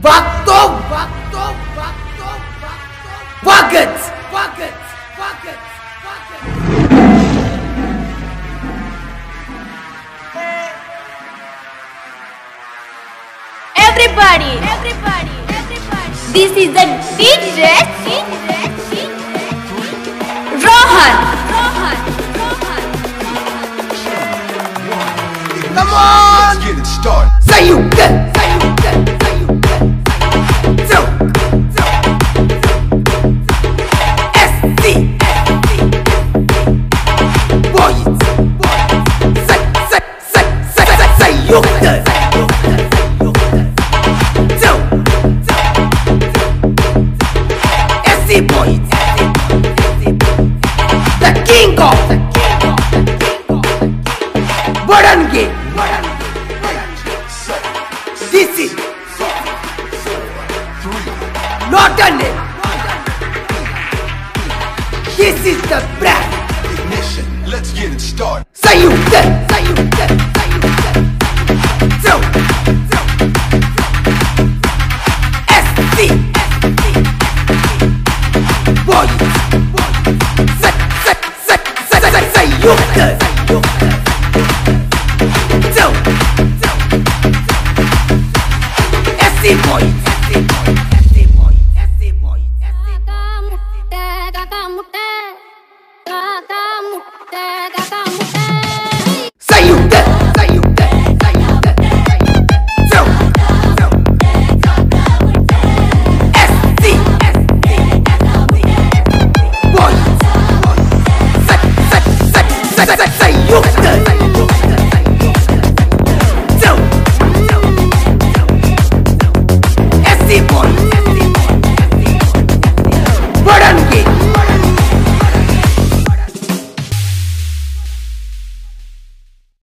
Vakto, vakto, vakto, vakto. Buckets, buckets, buckets, buckets. Everybody, everybody, everybody. This is the DJ, Rohan, Rohan, Rohan. Come on! Say, say you good. So, the king of, the king of, the king of. Barangi, This is not a name. This is the brand. Ignition. Let's get it started. Say you say you say, say